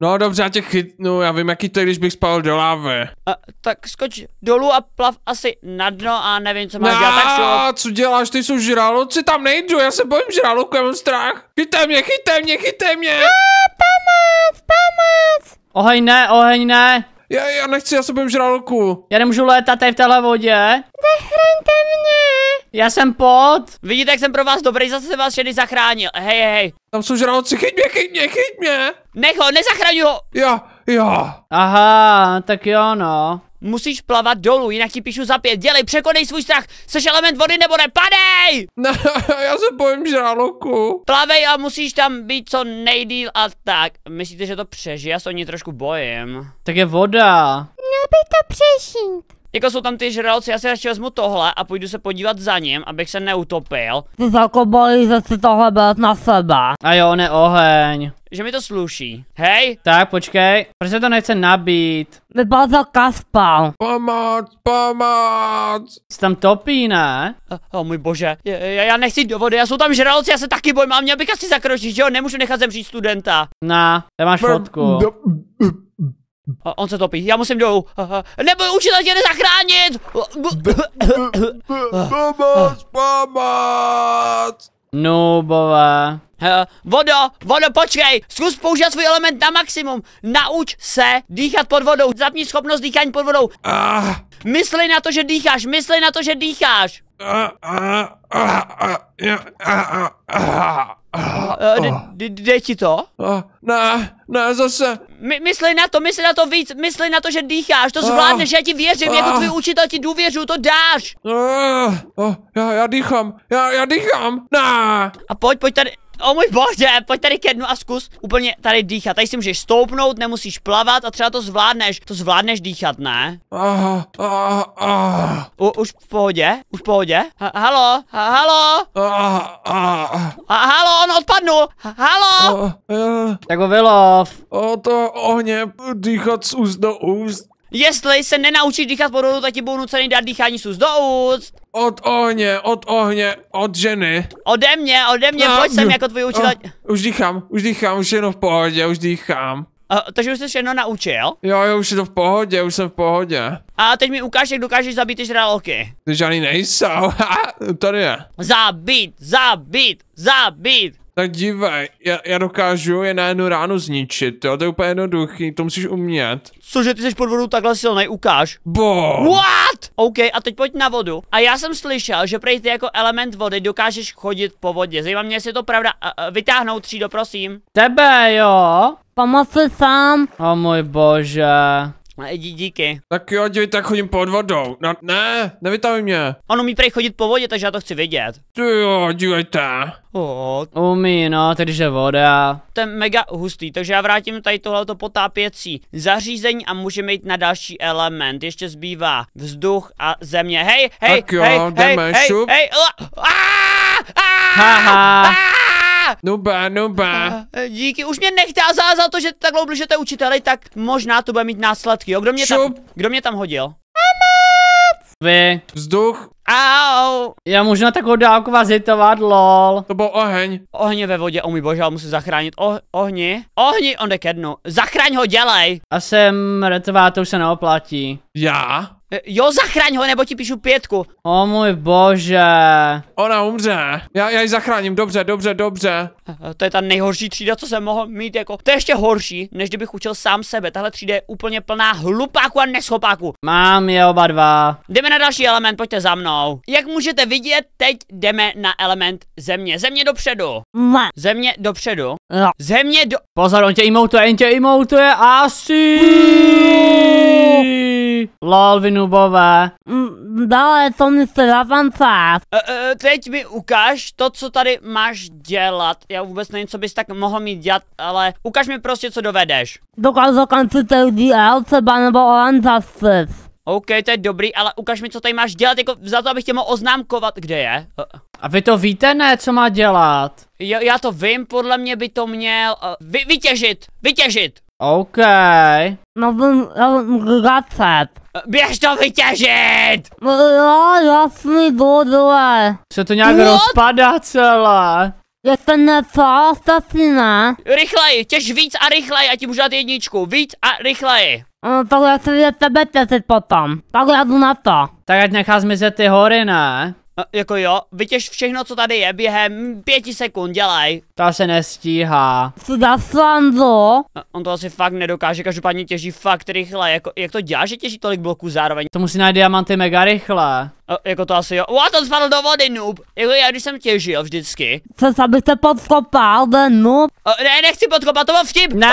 No dobře, já tě chytnu, já vím, jaký to je, když bych spal do lávy. Uh, tak skoč dolů a plav asi na dno a nevím, co máš dělat. Tak co děláš, ty jsou žraloci, tam nejdu, já se bojím žraloků, já mám strach. Chytaj mě, chytaj mě, chytaj mě. Oheň ne, oheň ne. Já, já nechci, já se bojím žraloků. Já nemůžu létat tady v téhle vodě. Zachraňte mě. Já jsem pod. Vidíte, jak jsem pro vás dobrý, zase jsem vás všechny zachránil. Hej, hej, hej. Tam jsou žraloci, chyť mě, chyť mě, chyť mě. Nech ho, nezachraňuj ho! Jo, jo. Aha, tak jo no. Musíš plavat dolů, jinak ti píšu za pět. Dělej, překonej svůj strach. Seš element vody nebo ne? Padej! Ne, já se bojím žraloku. Plavej a musíš tam být co nejdíl a tak. Myslíte, že to přežije? Já se o ní trošku bojím. Tak je voda. Měl by to přežít. Jako jsou tam ty žraloci, já si radši vezmu tohle a půjdu se podívat za ním, abych se neutopil. Ty se jako bojíš, že si tohle bereš na sebe. A jo, ne oheň. Že mi to sluší. Hej, Tak, počkej. Proč se to nechce nabít? Vypadá to Kaspal. Pomoc, pomoc. Se tam topí, ne? O, oh, můj bože, já, já nechci do vody, já jsou tam žraloci, já se taky bojím, a měl bych asi zakročit, že jo, nemůžu nechat zemřít studenta. Na, tady máš fotku. On se topí, já musím dolů. Nebo učitel tě nezachránit! Pomoc, pomoc. Nubové. Eh, Vodo, vodo, počkej, zkus použít svůj element na maximum. Nauč se dýchat pod vodou, zapni schopnost dýchání pod vodou. Ah, Mysli na to, že dýcháš, mysli na to, že dýcháš. Eh, d- d- Jde ti to? ah, Ne, ne, zase. My, mysli na to, mysli na to víc, mysli na to, že dýcháš, to zvládneš, já ti věřím, jako tvůj učitel ti důvěřuju, to dáš. Oh, já, já dýchám, já, já dýchám. Ne. A pojď, pojď tady, o můj bože, pojď tady ke dnu a zkus úplně tady dýchat. Tady si můžeš stoupnout, nemusíš plavat a třeba to zvládneš. To zvládneš dýchat, ne? Ah, ah, ah, U, už v pohodě? Už v pohodě? Ha, halo? Ha, halo? ah, ah, Ha, halo, on odpadnu! Ha, halo? ah, ah, Tak ho vylov. O to ohně, dýchat z úst do úst. Jestli se nenaučíš dýchat pod vodou, tak ti budu nucený dát dýchání sus do úst. Od ohně, od ohně, od ženy. Ode mě, ode mě, No, pojď sem jako tvůj učitel. Ah, už dýchám, už dýchám, už je to v pohodě, už dýchám. Uh, takže už jsi všechno naučil. Jo, jo, už je to v pohodě, už jsem v pohodě. A teď mi ukáž, jak dokážeš zabít ty žraloky. Ty žádný nejsou, tady je. Zabít, zabít, zabít. Tak dívej, já, já dokážu je na jednu ránu zničit, jo, to je úplně jednoduchý, to musíš umět. Cože ty jsi pod vodou takhle silnej, ukáž. Bo. What? OK, a teď pojď na vodu. A já jsem slyšel, že prej ty jako element vody dokážeš chodit po vodě. Zajímá mě, jestli je to pravda. A, a, vytáhnout třído, prosím. Tebe, jo. Pomoci sám. O můj bože. A, Dí, díky. Tak jo, dívej, tak chodím pod vodou. No, ne, nevytahuj mě. On umí prej chodit po vodě, takže já to chci vidět. Ty jo, dívejte. Oh, Umí, no, takže je voda. to je mega hustý, takže já vrátím tady tohleto potápěcí zařízení a můžeme jít na další element. Ještě zbývá vzduch a země. Hej, hej, Tak jo, hej, jdeme, hej, hej, šup. hej, uh, ah, ah, Haha. ah. Nube, nube. Eh, Díky, už mě nechte a za, za to, že takhle ubližete učiteli, tak možná to bude mít následky, jo? Kdo mě tam, Šup. kdo mě tam hodil? Vy. Vzduch, Au! Já můžu na takovou dálku vás hitovat, lol. to byl oheň. Ohně ve vodě, o můj bože, ale musím zachránit. Oh, ohni, ohni, on jde ke dnu. Zachraň ho, dělej! A jsem mrtvá, to už se neoplatí. Já? Eh, Jo, zachraň ho, nebo ti píšu pětku. O můj bože. Ona umře. Já, já ji zachráním, dobře, dobře, dobře. Eh, To je ta nejhorší třída, co jsem mohl mít, jako. To je ještě horší, než kdybych učil sám sebe. Tahle třída je úplně plná hlupáků a neschopáků. Mám je oba dva. Jdeme na další element, pojďte za mnou. Jak můžete vidět, teď jdeme na element země. Země dopředu. Ne. Země dopředu. Jo. Země do... Pozor, on tě emotuje, on tě emotuje, asi. Lol, vy nubové. Mm, Dále to mi se zapancát. E, e, teď mi ukáž to, co tady máš dělat. Já vůbec nevím, co bys tak mohl mít dělat, ale ukáž mi prostě, co dovedeš. Dokážu kancitel DL třeba nebo Oranžasis. OK, to je dobrý, ale ukáž mi, co tady máš dělat, jako za to, abych tě mohl oznámkovat, kde je. E, A vy to víte, ne, co má dělat? já, já to vím, podle mě by to měl uh, vy, vytěžit, vytěžit. OK. No vím, já vím, gigacet. Běž to vytěžit! No jo, jasný, dole. Se to nějak What? rozpadá celé. Je to něco ostatní, ne? Rychleji, těž víc a rychleji, a ti můžu dát jedničku. Víc a rychleji. No, tak já jde tebe těsit potom. Tak já jdu na to. Tak ať nechá zmizet ty hory, ne? A, jako jo, vytěž všechno, co tady je, během pěti sekund, dělej. To se nestíhá. Si dá slandu. A on to asi fakt nedokáže, každopádně těží fakt rychle. Jako, jak to dělá, že těží tolik bloků zároveň? To musí najít diamanty mega rychle. A, jako to asi jo. What, on spadl do vody, noob. Jako já, když jsem těžil vždycky. Chceš, abych se podkopal, ten noob? A, ne, nechci podkopat, to byl vtip. Ne.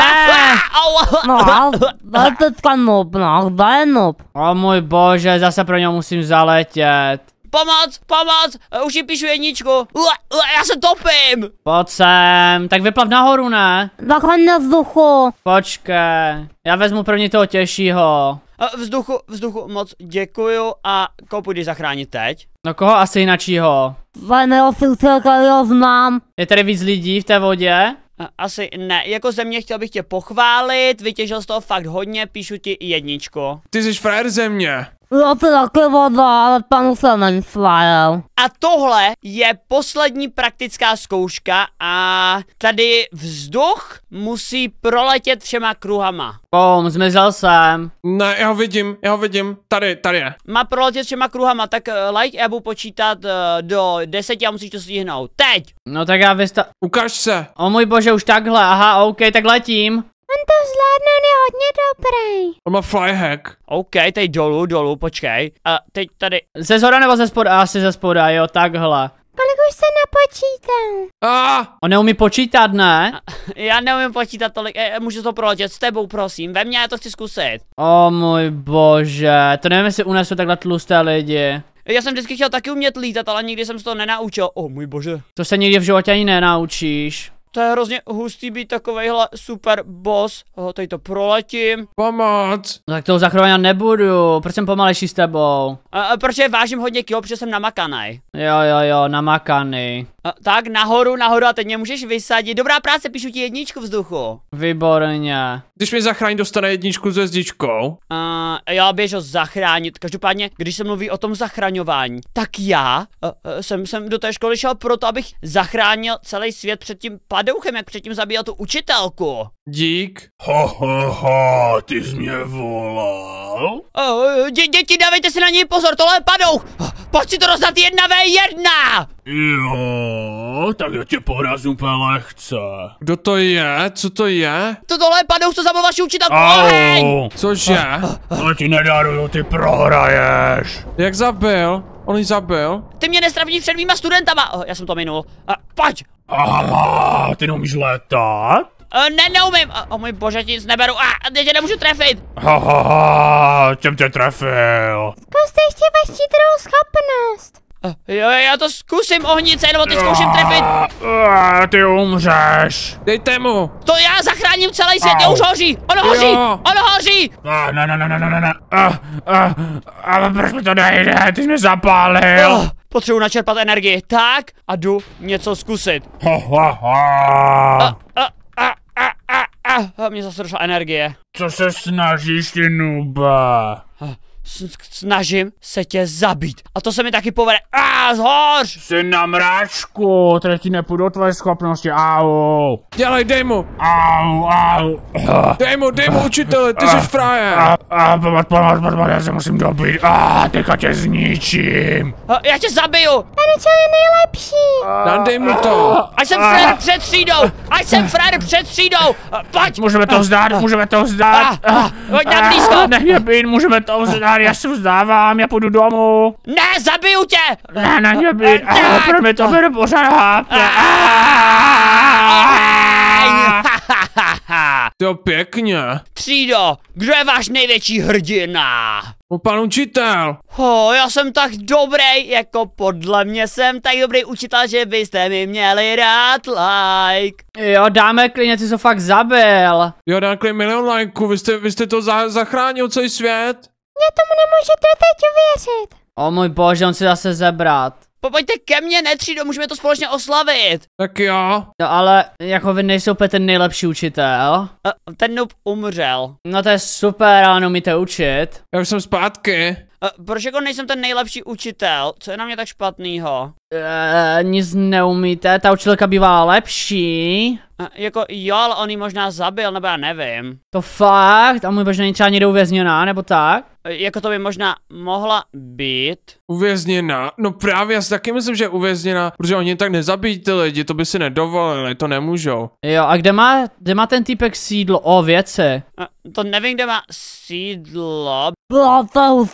No, a to je teďka noob, no, kdo je noob? O můj bože, zase pro něj musím zaletět. Pomoc, pomoc, a už ji píšu jedničku. Ua, ua, já se topím. Pojď sem, tak vyplav nahoru, ne? Takhle na vzduchu. Počkej, já vezmu první toho těžšího. A, vzduchu, vzduchu, moc děkuju a koho půjdi zachránit teď? No koho asi jinačího? Vajného filtr, který ho znám. Je tady víc lidí v té vodě? A, asi ne, jako země chtěl bych tě pochválit, vytěžil z toho fakt hodně, píšu ti jedničku. Ty jsi frajer země. Jo, to taky voda, ale panu se není flyer. A tohle je poslední praktická zkouška a tady vzduch musí proletět všema kruhama. Bum, zmizel jsem. Ne, já ho vidím, já ho vidím. Tady, tady je. Má proletět všema kruhama, tak uh, like, já budu počítat uh, do deseti a musíš to stihnout. Teď! No tak já vysta... Ukaž se. O můj bože, už takhle, aha, ok, tak letím. On to zvládne, on je hodně dobrý. On má flyhack. OK, teď dolů, dolů, počkej. A teď tady, Ze zhora nebo ze spoda? Asi ze spoda, jo, takhle. Kolik už se napočítal? A, On neumí počítat, ne? já neumím počítat tolik, e, můžu to proletět s tebou, prosím, ve mně, já to chci zkusit. O můj bože, to nevím, jestli unesu takhle tlusté lidi. Já jsem vždycky chtěl taky umět lítat, ale nikdy jsem se to nenaučil. O můj bože. To se nikdy v životě ani nenaučíš. To je hrozně hustý být takovejhle super boss. O, tady to proletím. pomoc. No tak toho zachránit nebudu, proč jsem pomalejší s tebou? A, a protože vážím hodně kilo, protože jsem namakanej. Jo, jo, jo, namakaný. A, tak nahoru, nahoru a teď mě můžeš vysadit. Dobrá práce, píšu ti jedničku vzduchu. Výborně. Když mi zachrání, dostane jedničku s hvězdičkou. A já běž ho zachránit. Každopádně, když se mluví o tom zachraňování, tak já uh, uh, jsem, jsem do té školy šel proto, abych zachránil celý svět před tím padouchem, jak předtím zabíjel tu učitelku. Dík. Ho, ho, ho, ty jsi mě volal? Uh, dě, děti, dávejte si na něj pozor, tohle je padouch. Pojď si to rozdat jedna ve jedna. Jo, tak já tě porazím úplně lehce. Kdo to je? Co to je? To tohle je padouch, co zabil vaši učitelku. Oheň! Cože? ale ti nedaruju, ty prohraješ. Jak zabil? On ji zabil? Ty mě nestrafíš před mýma studentama. Oh, já jsem to minul. Uh, pojď. Aha, ty neumíš létat? Uh, ne, neumím. Uh, o můj bože, ti nic neberu. A uh, teď tě nemůžu trefit. Ha, ha, ha, jsem tě trefil. Zkuste ještě vaši druhou schopnost. Uh, jo, já to zkusím ohnice, nebo teď zkouším trefit. Ah, Ty umřeš. Dejte mu. To já zachráním celý svět, Au. už hoří. On hoří, Jo. on hoří. Ne, ne, ne, ne, ne, ne, ne. Ah, ah, Ale proč mi to nejde? Ty jsi mě zapálil. Oh, potřebuji načerpat energii. Tak a jdu něco zkusit. Ha, ha, ha. A, a, a, a, a, a mě zase došla energie. Co se snažíš, ty nube? Snažím se tě zabít. A to se mi taky povede. A zhoř! Jsi na mráčku, tady ti nepůjdou tvoje schopnosti, au. Dělej, dej mu. Au, au. Dej mu, dej mu učitele, ty jsi frajer. A, a, pomoc, pomoc, pomoc, já se musím dobít. A, teďka tě zničím. A, já tě zabiju! Ano, co je nejlepší? Dan, dej mu to. Ať jsem Fred před třídou! Ať jsem Fred před třídou! A, Pojď! Můžeme to vzdát, můžeme to vzdát. Pojď na blízko! Nech mě být, můžeme to vzdát, já se vzdávám, já půjdu domů. Ne, zabiju tě! Ne, mě být, Tak. ah, pro mě to bude pořád hápně. Oheň! To pěkně. Třído, kdo je váš největší hrdina? O pan učitel. Ho, já jsem tak dobrý, jako podle mě jsem tak dobrý učitel, že byste mi měli rád like. Jo, dáme klidně, ty jsi to fakt zabil. Jo, Dan Clay, milion lajků, vy jste, vy jste to za, zachránil celý svět. Já tomu nemůžete teď uvěřit. O můj bože, on si zase zebrat. po, pojďte ke mně, netřído, můžeme to společně oslavit. Tak jo. No ale jako vy nejsou úplně ten nejlepší učitel. A, ten noob umřel. No to je super, ale umíte učit. Já už jsem zpátky. A, proč jako nejsem ten nejlepší učitel? Co je na mě tak špatného? Eee, nic neumíte, ta učitelka bývá lepší. A, jako jo, ale on ji možná zabil, nebo já nevím. To fakt? A můj bože, není třeba někdo uvězněná, nebo tak? A, jako to by možná mohla být. Uvězněna. No právě, já si taky myslím, že je uvězněna, protože oni tak nezabijí ty lidi, to by si nedovolili, to nemůžou. Jo, a kde má, kde má ten týpek sídlo? O, věci. A, to nevím, kde má sídlo. Bylo to.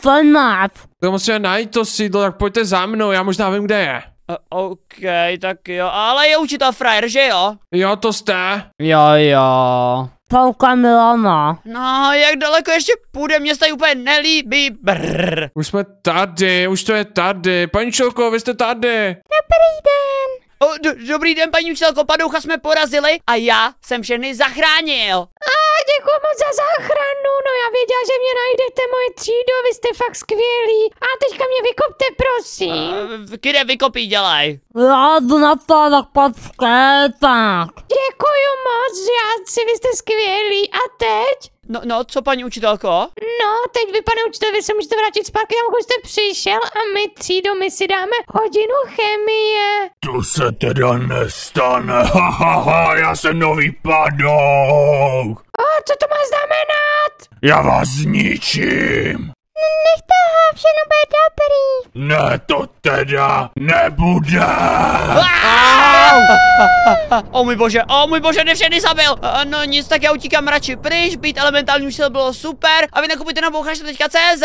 To musíme najít to sídlo, tak pojďte za mnou, já možná vím, kde je. A, OK, tak jo, ale je učitel frajer, že jo? Jo, to jste. Jo, jo. Tolka Milana. No, jak daleko ještě půjde, mě se tady úplně nelíbí. Brrr. Už jsme tady, už to je tady. Paní Čelko, vy jste tady. Dobrý den. O, do, dobrý den, paní učitelko, padoucha jsme porazili a já jsem všechny zachránil. A děkuji moc za záchranu, no já věděla, že mě najdete, moje třído, vy jste fakt skvělí. A teďka mě vykopte, prosím. Uh, kde vykopí dělaj? Já jdu na to, tak počkej, tak. Děkuji moc, žáci, vy jste skvělí. A teď? No, no, co paní učitelko? No, teď vy, pane učiteli, vy se můžete vrátit zpátky tam, kde jste přišel a my třído, my si dáme hodinu chemie. To se teda nestane, ha, ha, ha, já jsem nový padouk. A co to má znamenat? Já vás zničím. Nechte ho, všechno bude dobrý. Ne, to teda nebude. O můj bože, o můj bože, ne všechny zabil. No nic, tak já utíkám radši pryč, být elementální učitel bylo super a vy nakupujte na bouchaš teďka CZ.